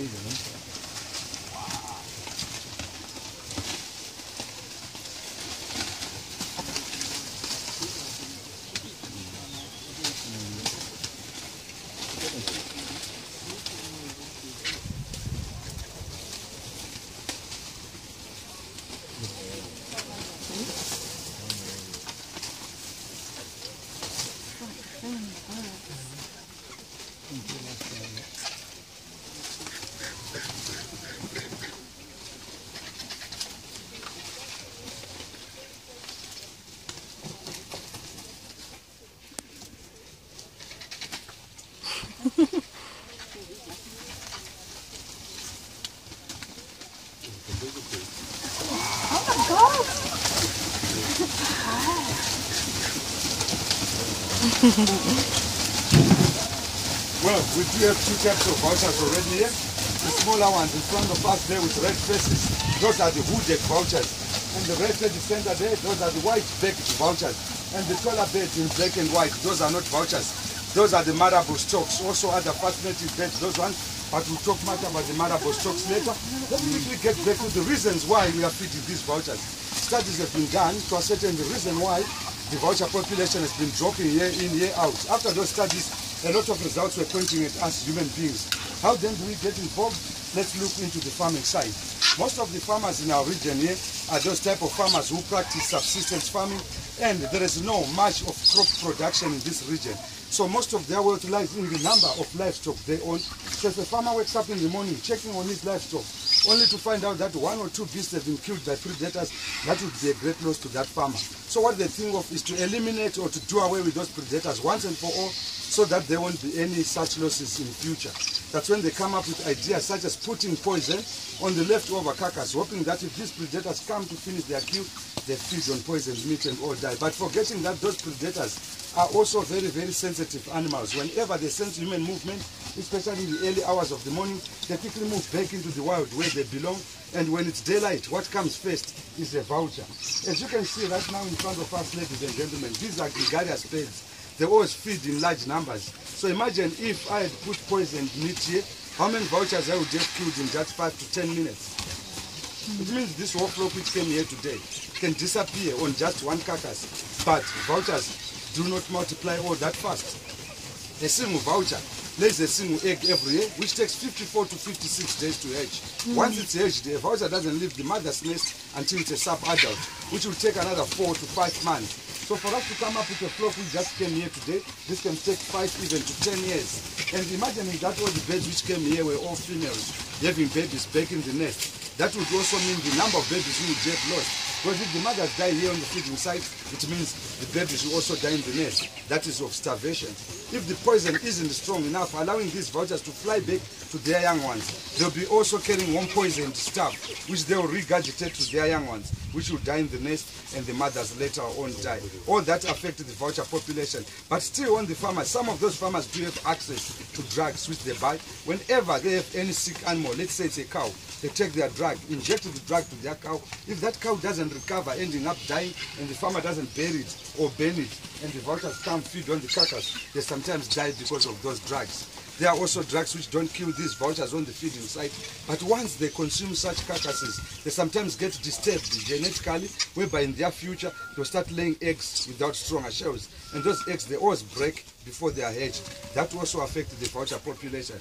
Haydi. well, we do have two types of vultures already here. The smaller ones in front of us there with red faces, those are the hooded vultures. And the red the center there, those are the white backed vultures. And the taller beds in black and white, those are not vultures. Those are the Marabou storks. Also other fascinating beds, those ones. But we'll talk much about the Marabou storks later. Let me quickly get back to the reasons why we are feeding these vultures. Studies have been done to ascertain the reason why the vulture population has been dropping year in, year out. After those studies, a lot of results were pointing at us human beings. How then do we get involved? Let's look into the farming side. Most of the farmers in our region here are those type of farmers who practice subsistence farming and there is no much of crop production in this region. So most of their wealth lies in the number of livestock they own. So if a farmer wakes up in the morning checking on his livestock, only to find out that one or two beasts have been killed by predators, that would be a great loss to that farmer. So what they think of is to eliminate or to do away with those predators once and for all so that there won't be any such losses in future. That's when they come up with ideas such as putting poison on the leftover carcass, hoping that if these predators come to finish their kill, they feed on poisoned meat and all die. But forgetting that those predators are also very, very sensitive animals. Whenever they sense human movement, especially in the early hours of the morning, they quickly move back into the wild where they belong. And when it's daylight, what comes first is a vulture. As you can see right now in front of us, ladies and gentlemen, these are gregarious birds. They always feed in large numbers. So imagine if I had put poisoned meat here, how many vultures I would have killed in just five to ten minutes. It means this whole which came here today can disappear on just one carcass. But vultures do not multiply all that fast. A single vulture lays a single egg every year, which takes 54 to 56 days to hatch. Once it's hatched, a vulture doesn't leave the mother's nest until it's a sub-adult, which will take another four to five months. So for us to come up with a flock which just came here today, this can take five even to ten years. And imagining that all the birds which came here were all females, having babies back in the nest. That would also mean the number of babies who would get lost. Because if the mothers die here on the feeding site, it means the babies will also die in the nest. That is of starvation. If the poison isn't strong enough, allowing these vultures to fly back to their young ones, they'll be also carrying one poisoned stuff, which they will regurgitate to their young ones, which will die in the nest and the mothers later on die. All that affected the vulture population. But still on the farmers, some of those farmers do have access to drugs which they buy. Whenever they have any sick animal, let's say it's a cow, they take their drug, inject the drug to their cow. If that cow doesn't recover, ending up dying, and the farmer doesn't bury it or burn it, and the vultures come feed on the carcass, they sometimes die because of those drugs. There are also drugs which don't kill these vultures on the feeding site, but once they consume such carcasses, they sometimes get disturbed genetically, whereby in their future they'll start laying eggs without stronger shells. And those eggs, they always break before they are hatched. That also affects the vulture population.